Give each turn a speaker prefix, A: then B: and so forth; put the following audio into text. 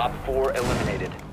A: Op 4 eliminated.